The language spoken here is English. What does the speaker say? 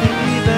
the